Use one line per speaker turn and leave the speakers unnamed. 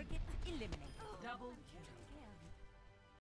Target eliminated. Double kill.